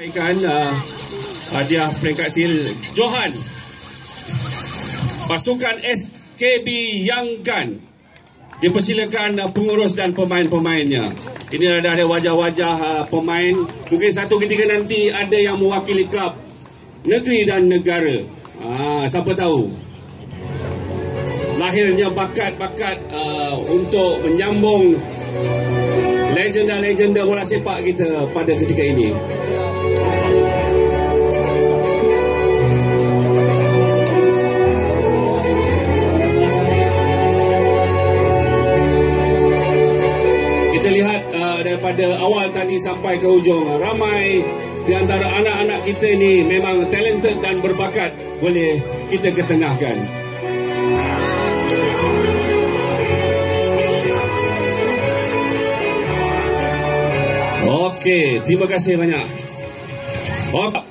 Ikan uh, hadiah peringkat sil Johan. Pasukan SKB Yanggan dipersilakan uh, pengurus dan pemain-pemainnya. Ini ada ada wajah-wajah uh, pemain. Mungkin satu ketika nanti ada yang mewakili klub negeri dan negara. Uh, siapa tahu. Lahirnya bakat-bakat uh, untuk menyambung legenda-legenda bola sepak kita pada ketika ini. Kita lihat uh, daripada awal tadi sampai ke hujung ramai di antara anak-anak kita ini memang talented dan berbakat boleh kita ketengahkan. Okey, terima kasih banyak. Okay.